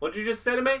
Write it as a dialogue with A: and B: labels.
A: What'd you just say to me?